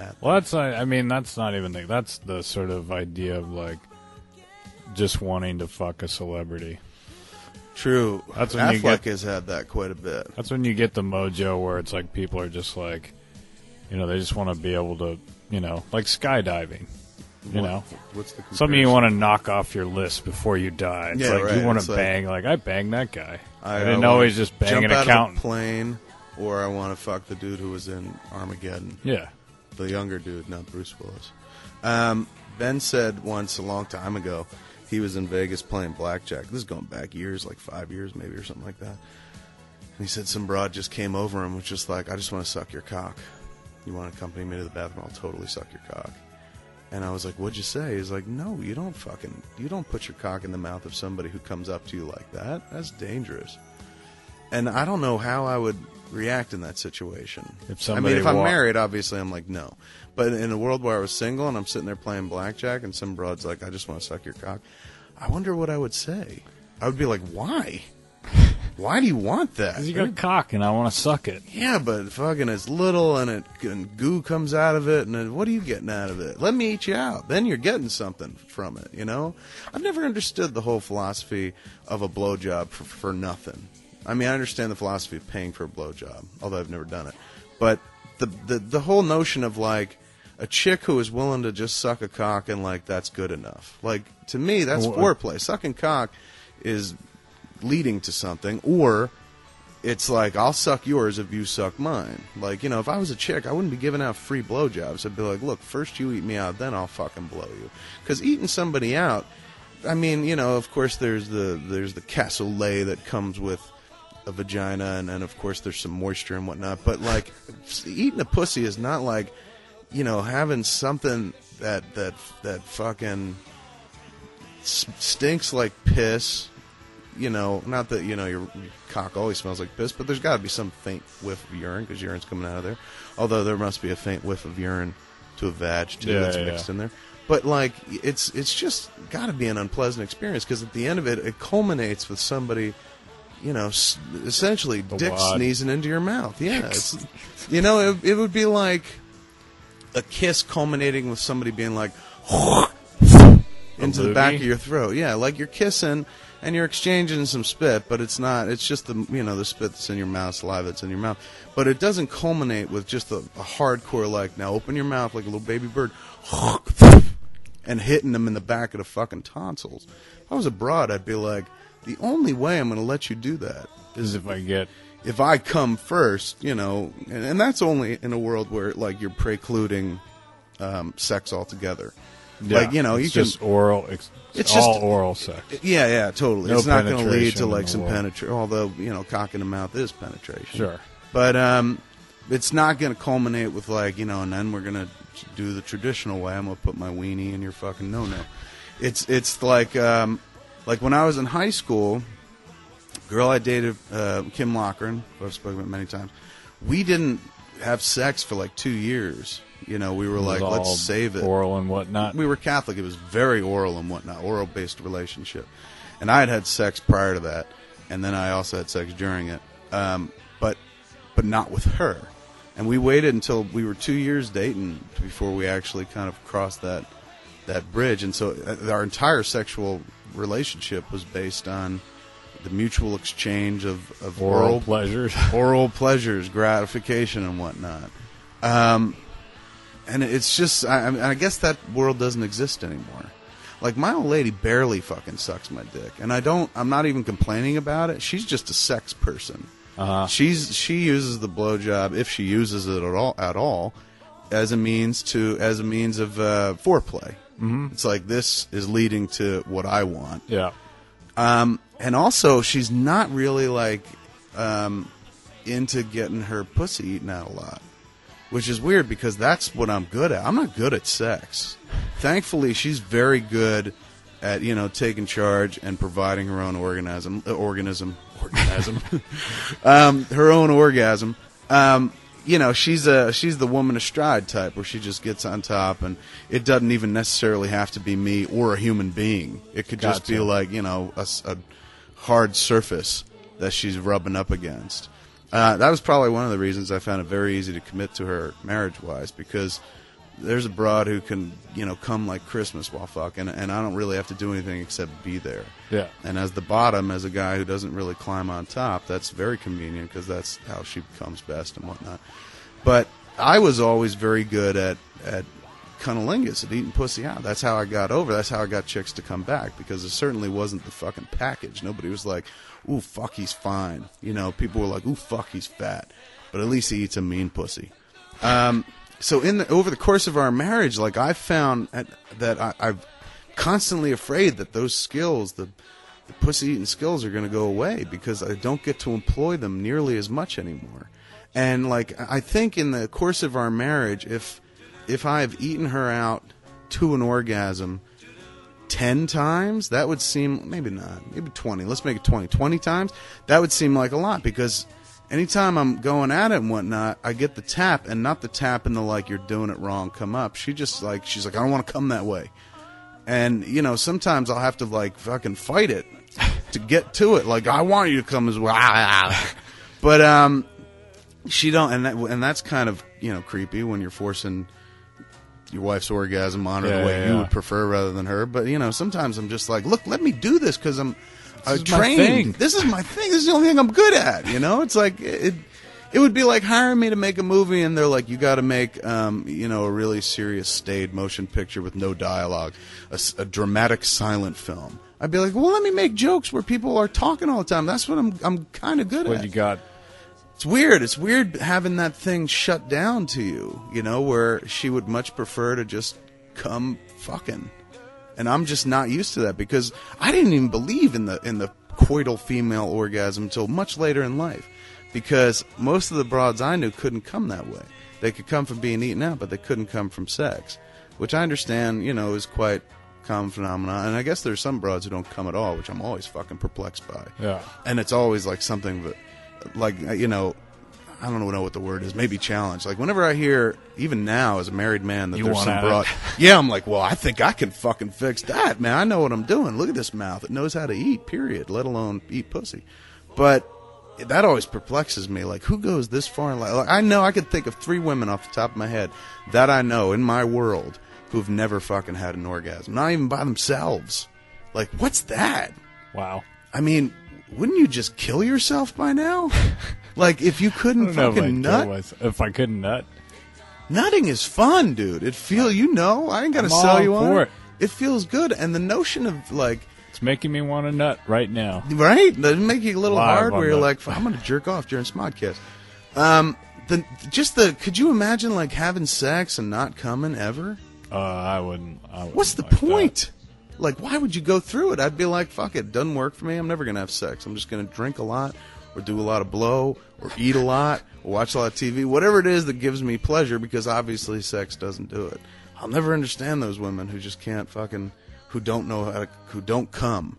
at. Well, that's not, I mean that's not even the, that's the sort of idea of like just wanting to fuck a celebrity. True. That's when you Affleck get- has had that quite a bit. That's when you get the mojo where it's like people are just like, you know, they just want to be able to, you know, like skydiving. You What- know, what's the something you want to knock off your list before you die. It's Yeah, like right. you want It's to bang. Like I banged that guy. I, I, didn't I know wanna he's just banging jump an out accountant. Of a plane, or I want to fuck the dude who was in Armageddon. Yeah. The younger dude, not Bruce Willis. Um, ben said once a long time ago, he was in Vegas playing blackjack. This is going back years, like five years maybe or something like that. And he said some broad just came over him, was just like, I just want to suck your cock. You want to accompany me to the bathroom? I'll totally suck your cock. And I was like, "What'd you say?" He's like, "No, you don't fucking, you don't put your cock in the mouth of somebody who comes up to you like that. That's dangerous." And I don't know how I would react in that situation. If I somebody mean, if I'm wa- married, obviously I'm like, no. But in a world where I was single and I'm sitting there playing blackjack and some broad's like, I just want to suck your cock, I wonder what I would say. I would be like, why? Why do you want that? Because you got a cock and I want to suck it. Yeah, but fucking it's little and it and goo comes out of it, and then what are you getting out of it? Let me eat you out. Then you're getting something from it. You know, I've never understood the whole philosophy of a blowjob for, for nothing. I mean, I understand the philosophy of paying for a blowjob, although I've never done it. But the the the whole notion of like a chick who is willing to just suck a cock and like that's good enough. Like to me, that's Well, uh, foreplay. Sucking cock is leading to something, or it's like I'll suck yours if you suck mine. Like you know, if I was a chick, I wouldn't be giving out free blowjobs. I'd be like, look, first you eat me out, then I'll fucking blow you. Because eating somebody out, I mean, you know, of course there's the there's the cassoulet that comes with a vagina, and then of course there's some moisture and whatnot. But like eating a pussy is not like you know having something that that that fucking stinks like piss you know, not that you know your, cock always smells like piss, but there's got to be some faint whiff of urine because urine's coming out of there. Although there must be a faint whiff of urine to a vag too Yeah, that's yeah, mixed yeah. in there. But like, it's it's just got to be an unpleasant experience because at the end of it, it culminates with somebody, you know, s- essentially dick wad. sneezing into your mouth. Yeah, it's, you know, it, it would be like a kiss culminating with somebody being like into the back of your throat. Yeah, like you're kissing and you're exchanging some spit, but it's not. It's just the you know the spit that's in your mouth, saliva that's in your mouth. But it doesn't culminate with just a, a hardcore like now open your mouth like a little baby bird and hitting them in the back of the fucking tonsils. If I was abroad, I'd be like, the only way I'm going to let you do that Is if I get if I come first, you know, and, and that's only in a world where like you're precluding um, sex altogether. like you know, it's you can just oral. It's, It's all just- oral sex. yeah, yeah, totally. No it's not going to lead to like some penetration. Although you know, cock in the mouth is penetration. Sure. but um, it's not going to culminate with like you know, and then we're going to do the traditional way. I'm going to put my weenie in your fucking no no. It's it's like um, like when I was in high school, girl I dated, uh, Kim Lochran, who I've spoken about many times. We didn't have sex for like two years. You know, we were like, let's save it Oral and whatnot. we were Catholic. It was very oral and whatnot, oral based relationship. And I had had sex prior to that, and then I also had sex during it, um, but but not with her. And we waited until we were two years dating before we actually kind of crossed that that bridge. And so uh, our entire sexual relationship was based on the mutual exchange of, of oral oral pleasures. oral pleasures, gratification, and whatnot. Um, and it's just, I, I guess that world doesn't exist anymore. Like my old lady barely fucking sucks my dick, and I don't. I'm not even complaining about it. She's just a sex person. Uh-huh. She's she uses the blowjob if she uses it at all at all as a means to as a means of uh, foreplay. Mm-hmm. It's like this is leading to what I want. Yeah. Um, and also, she's not really like um, into getting her pussy eaten out a lot, which is weird because that's what I'm good at. I'm not good at sex. Thankfully, she's very good at you know taking charge and providing her own organism, uh, organism, organism, um, her own orgasm. Um, you know, she's a she's the woman astride type where she just gets on top, and it doesn't even necessarily have to be me or a human being. It could just be like you know a hard surface that she's rubbing up against. Uh, that was probably one of the reasons I found it very easy to commit to her marriage wise because there's a broad who can you know come like Christmas while fucking, and I don't really have to do anything except be there. Yeah. And as the bottom, as a guy who doesn't really climb on top, that's very convenient because that's how she becomes best and whatnot. But I was always very good at at cunnilingus, at eating pussy out. That's how I got over. That's how I got chicks to come back because it certainly wasn't the fucking package. Nobody was like, "Ooh, fuck, he's fine." You know, people were like, "Ooh, fuck, he's fat," but at least he eats a mean pussy. Um, so in the, over the course of our marriage, like I found at, that I, I'm constantly afraid that those skills, the, the pussy eating skills, are going to go away because I don't get to employ them nearly as much anymore. And like I think in the course of our marriage, if if I've eaten her out to an orgasm ten times, that would seem maybe not, maybe twenty. Let's make it 20. 20 times. That would seem like a lot because anytime I'm going at it and whatnot, I get the tap and not the tap and the like you're doing it wrong come up. She just like she's like I don't want to come that way, and you know sometimes I'll have to like fucking fight it to get to it. Like I want you to come as well, but um, she don't, and that and that's kind of you know creepy when you're forcing your wife's orgasm on her Yeah, the way yeah, you yeah. would prefer rather than her. But you know sometimes I'm just like, look, let me do this because I'm. My thing. This is my thing. This is the only thing I'm good at. You know, it's like it. It would be like hiring me to make a movie, and they're like, "You got to make, um, you know, a really serious, staid motion picture with no dialogue, a dramatic silent film." I'd be like, "Well, let me make jokes where people are talking all the time. That's what I'm, I'm kind of good at. What you got? It's weird. It's weird having that thing shut down to you, you know, where she would much prefer to just come fucking. And I'm just not used to that because I didn't even believe in the in the coital female orgasm until much later in life. Because most of the broads I knew couldn't come that way. They could come from being eaten out, but they couldn't come from sex. Which I understand, you know, is quite common phenomenon. And I guess there's some broads who don't come at all, which I'm always fucking perplexed by Yeah. and it's always like something that, like you know, I don't know what the word is. Maybe challenge. Like whenever I hear, even now as a married man, that You there's some broad, yeah, I'm like, well, I think I can fucking fix that, man. I know what I'm doing. Look at this mouth; it knows how to eat. Period. Let alone eat pussy. But that always perplexes me. Like, who goes this far in life? Like, I know I could think of three women off the top of my head that I know in my world who've never fucking had an orgasm, not even by themselves. Like, what's that? Wow. I mean, wouldn't you just kill yourself by now? like, if you couldn't don't know if, I'd fucking nut, myself. if I couldn't nut. nutting is fun, dude. It feel you know. I ain't gotta I'm sell you on it. it. It feels good, and the notion of like, It's making me want to nut right now. right, doesn't make you a little Live hard where you're like, I'm gonna jerk off during Smodcast. Um, the just the could you imagine like having sex and not coming ever? Uh, I wouldn't. I wouldn't What's the like that. Like, why would you go through it? I'd be like, fuck it, doesn't work for me. I'm never gonna have sex. I'm just gonna drink a lot, or do a lot of blow, or eat a lot, or watch a lot of TV, whatever it is that gives me pleasure. Because obviously, sex doesn't do it. I'll never understand those women who just can't fucking, who don't know how to, who don't come.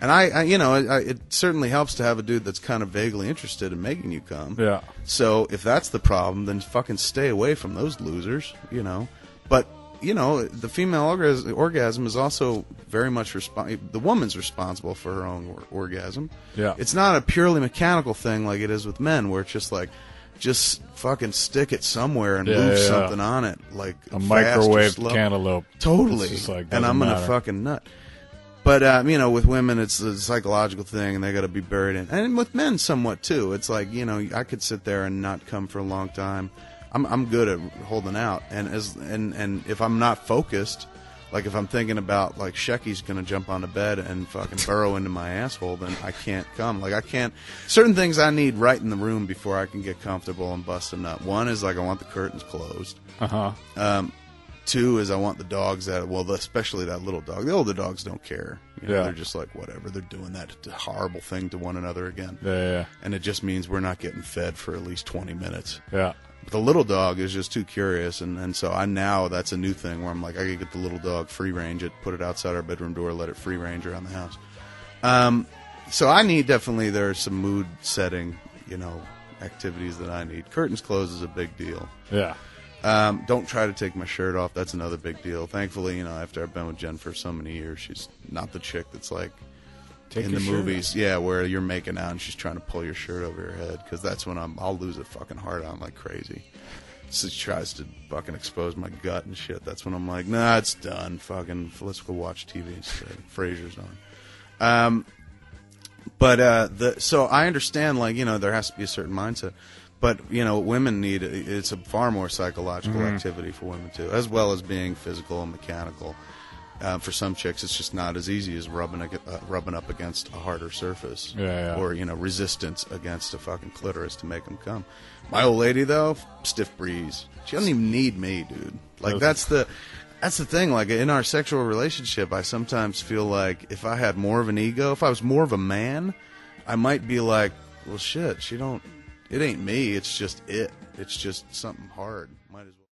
And I, I you know, I, it certainly helps to have a dude that's kind of vaguely interested in making you come. Yeah. So if that's the problem, then fucking stay away from those losers, you know. But you know, the female orgas- orgasm is also very much resp- the woman's responsible for her own or- orgasm. Yeah. it's not a purely mechanical thing like it is with men, where it's just like, just fucking stick it somewhere and Yeah, move yeah, yeah. something on it, like A fast or microwave slow. cantaloupe. Totally. It's just like, and doesn't I'm gonna matter. fucking nut. But um, you know, with women, it's a psychological thing, and they got to be buried in. And with men, somewhat too. It's like you know, I could sit there and not come for a long time. I'm I'm good at holding out, and as and and if I'm not focused, like if I'm thinking about like Shecky's gonna jump on the bed and fucking burrow into my asshole, then I can't come. Like I can't. Certain things I need right in the room before I can get comfortable and bust a nut. One is like I want the curtains closed. Uh huh. Um, two is I want the dogs that well, especially that little dog. The older dogs don't care. You know, Yeah. they're just like whatever. They're doing that horrible thing to one another again, Yeah, yeah, and it just means we're not getting fed for at least twenty minutes. yeah. But the little dog is just too curious, and, and so I now that's a new thing where I'm like I could get the little dog free range it, put it outside our bedroom door, let it free range around the house. Um, so I need definitely there are some mood setting, you know, activities that I need. Curtains closed is a big deal. Yeah. Um, don't try to take my shirt off. That's another big deal. Thankfully, you know, after I've been with Jen for so many years, she's not the chick that's like Take in the movies. Yeah, where you're making out and she's trying to pull your shirt over your head because that's when I'm I'll lose a fucking heart on like crazy. she tries to fucking expose my gut and shit. That's when I'm like, nah, it's done. Fucking, let's go watch TV instead. Frasier's on. Um, but uh, the so I understand, like you know, there has to be a certain mindset. But you know, women need it's a far more psychological activity for women too, as well as being physical and mechanical. Uh, for some chicks, it's just not as easy as rubbing uh, rubbing up against a harder surface, Yeah, yeah. or you know, resistance against a fucking clitoris to make them come. My old lady though, stiff breeze. She doesn't even need me, dude. Like that's the that's the thing. Like in our sexual relationship, I sometimes feel like if I had more of an ego, if I was more of a man, I might be like, well, shit, she don't. It ain't me. It's just it. It's just something hard. Might as well.